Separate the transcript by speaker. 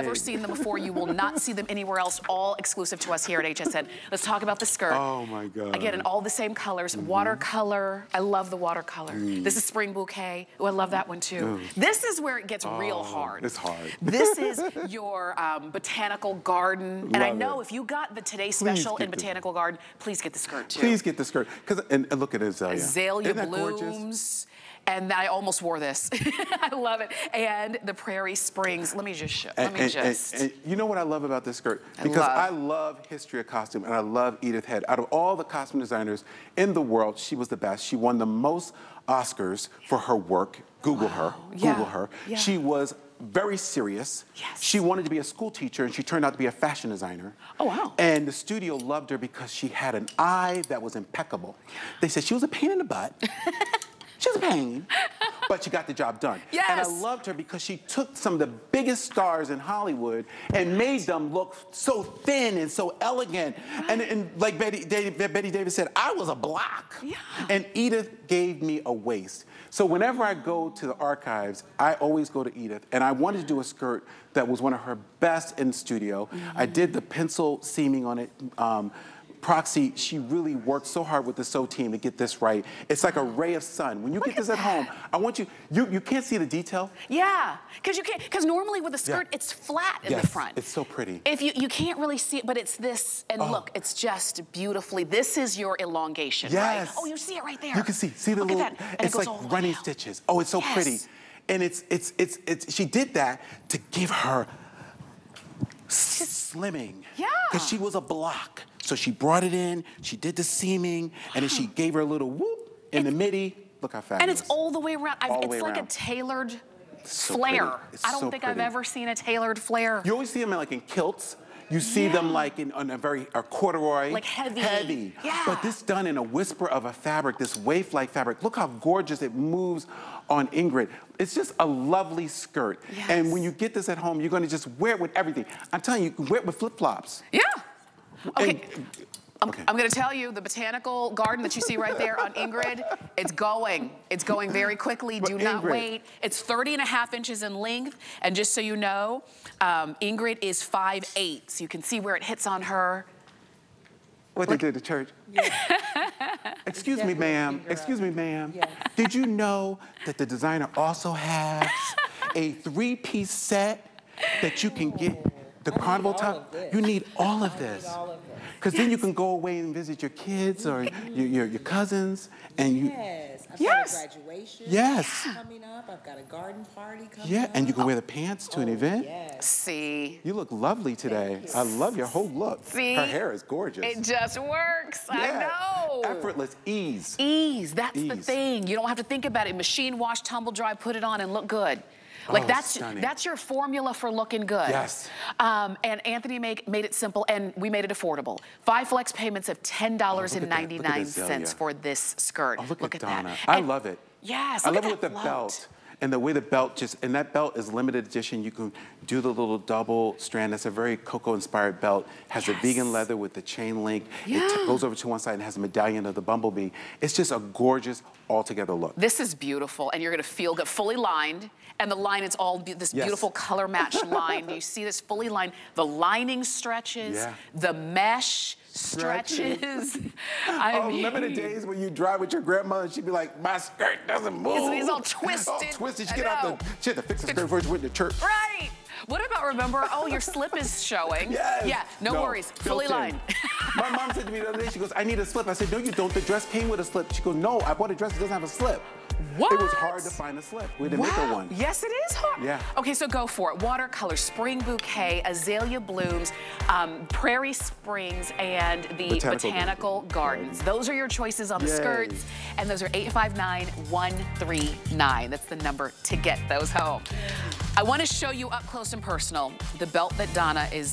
Speaker 1: never seen them before. You will not see them anywhere else, all exclusive to us here at HSN. Let's talk about the skirt.
Speaker 2: Oh my God.
Speaker 1: Again, in all the same colors. Mm -hmm. Watercolor. I love the watercolor. Mm. This is Spring Bouquet. Oh, I love that one too. Mm. This is where it gets oh, real hard.
Speaker 2: It's hard.
Speaker 1: This is your um, botanical garden. And I know
Speaker 2: it.
Speaker 1: if you got the Today Special in Botanical
Speaker 2: the,
Speaker 1: Garden, please get the skirt too.
Speaker 2: Please get the skirt. Cause, and, and look at Azalea.
Speaker 1: Azalea blooms. And I almost wore this. I love it. And the Prairie Springs. Let me just show. Let me
Speaker 2: and,
Speaker 1: just.
Speaker 2: And, and, you know what I love about this skirt? Because I love. I love history of costume, and I love Edith Head. Out of all the costume designers in the world, she was the best. She won the most Oscars for her work. Google wow. her. Yeah. Google her. Yeah. She was very serious.
Speaker 1: Yes.
Speaker 2: She wanted to be a school teacher and she turned out to be a fashion designer.
Speaker 1: Oh, wow.
Speaker 2: And the studio loved her because she had an eye that was impeccable. They said she was a pain in the butt. She was a pain, but she got the job done.
Speaker 1: Yes.
Speaker 2: And I loved her because she took some of the biggest stars in Hollywood and made them look so thin and so elegant. And, and, like Betty, Bette Davis said, I was a block.
Speaker 1: Yeah.
Speaker 2: And Edith gave me a waist. So whenever I go to the archives, I always go to Edith. And I wanted to do a skirt that was one of her best in studio. Mm -hmm. I did the pencil seaming on it. Um, Proxy, she really worked so hard with the sew team to get this right. It's like a ray of sun. When you Look get this at, at home, I want you, you, you can't see the detail.
Speaker 1: Yeah, because you can't, because normally with a skirt, yeah. it's flat in
Speaker 2: yes,
Speaker 1: the front.
Speaker 2: it's so pretty.
Speaker 1: If you, you can't really see it, but it's this, and oh. look, it's just beautifully, this is your elongation,
Speaker 2: yes.
Speaker 1: right? Oh, you see it right there.
Speaker 2: You can see, see the
Speaker 1: look
Speaker 2: little, it's
Speaker 1: it
Speaker 2: like running stitches. Oh, it's so
Speaker 1: yes.
Speaker 2: pretty. And it's, it's, it's, it's, she did that to give her slimming.
Speaker 1: Yeah.
Speaker 2: Because she was a block. So she brought it in, she did the seaming, and then she gave her a little whoop in it's, the midi. Look how fast.
Speaker 1: And it's all the way around.
Speaker 2: All
Speaker 1: it's
Speaker 2: way
Speaker 1: like
Speaker 2: around.
Speaker 1: a tailored
Speaker 2: so
Speaker 1: flare. I don't
Speaker 2: so
Speaker 1: think
Speaker 2: pretty.
Speaker 1: I've ever seen a tailored flare.
Speaker 2: You always see them like in kilts. You see
Speaker 1: yeah.
Speaker 2: them like in on a very a corduroy.
Speaker 1: Like heavy.
Speaker 2: Heavy.
Speaker 1: Yeah.
Speaker 2: But this done in a whisper of a fabric, this waif-like fabric. Look how gorgeous it moves on Ingrid. It's just a lovely skirt.
Speaker 1: Yes.
Speaker 2: And when you get this at home, you're gonna just wear it with everything. I'm telling you, you can wear it with flip-flops.
Speaker 1: Yeah. Okay.
Speaker 2: And,
Speaker 1: I'm, okay. I'm, gonna tell you, the botanical garden that you see right there on Ingrid, it's going. It's going very quickly. Do not
Speaker 2: Ingrid.
Speaker 1: wait. It's 30 and a half inches in length. And just so you know, um, Ingrid is 5'8", so you can see where it hits on her.
Speaker 2: What Look. they did to church. Yeah. Excuse me, ma'am. Excuse me, ma'am. Did you know that the designer also has a three-piece set that you can get the I carnival time? You need all of this. Because yes. then you can go away and visit your kids or your, your, your cousins and you.
Speaker 3: Yes. I've
Speaker 1: yes.
Speaker 3: got a graduation
Speaker 2: yes.
Speaker 3: coming up. I've got a garden party coming
Speaker 2: yeah,
Speaker 3: up.
Speaker 2: and you can wear the pants to
Speaker 3: oh,
Speaker 2: an event.
Speaker 3: Yes.
Speaker 1: See.
Speaker 2: You look lovely today. I love your whole look.
Speaker 1: See.
Speaker 2: Her hair is gorgeous.
Speaker 1: It just works.
Speaker 2: Yeah.
Speaker 1: I know.
Speaker 2: Effortless ease.
Speaker 1: Ease. That's
Speaker 2: ease.
Speaker 1: the thing. You don't have to think about it. Machine wash, tumble dry, put it on and look good. Like
Speaker 2: oh,
Speaker 1: that's
Speaker 2: stunning.
Speaker 1: that's your formula for looking good.
Speaker 2: Yes.
Speaker 1: Um, and Antthony make, made it simple and we made it affordable. Five flex payments of $10.99 oh, for this skirt.
Speaker 2: Oh, look,
Speaker 1: look
Speaker 2: at,
Speaker 1: at
Speaker 2: Donna.
Speaker 1: that.
Speaker 2: I
Speaker 1: and
Speaker 2: love it.
Speaker 1: Yes,
Speaker 2: I love
Speaker 1: it
Speaker 2: with the belt. And the way the belt just, and that belt is limited edition. You can do the little double strand. That's a very Coco inspired belt. Has yes. a vegan leather with the chain link.
Speaker 1: Yeah.
Speaker 2: It goes over to one side and has a medallion of the bumblebee. It's just a gorgeous altogether look.
Speaker 1: This is beautiful and you're gonna feel good, fully lined. And the line is all be this
Speaker 2: yes.
Speaker 1: beautiful color match line. You see this fully lined. The lining stretches, yeah. the mesh stretches.
Speaker 2: I oh, mean, remember the days when you drive with your grandma and she'd be like, my skirt doesn't move.
Speaker 1: It's, it's all twisted.
Speaker 2: All twisted. She get out the, she had to fix the skirt before she went to church.
Speaker 1: Right. What about, remember, oh, your slip is showing.
Speaker 2: Yes.
Speaker 1: Yeah, no, no worries, fully lined.
Speaker 2: My mom said to me the other day, she goes, I need a slip. I said, no, you don't. The dress came with a slip. She goes, no, I bought a dress that doesn't have a slip.
Speaker 1: What?
Speaker 2: It was hard to find a slip. We didn't
Speaker 1: wow.
Speaker 2: make her one.
Speaker 1: Yes, it is hard.
Speaker 2: Yeah.
Speaker 1: Okay, so go for it. Watercolor, spring bouquet, azalea blooms, um, prairie springs, and the botanical, botanical gardens. Those are your choices on the skirts, and those are 859-139. That's the number to get those home. I want to show you up close and personal the belt that Donna is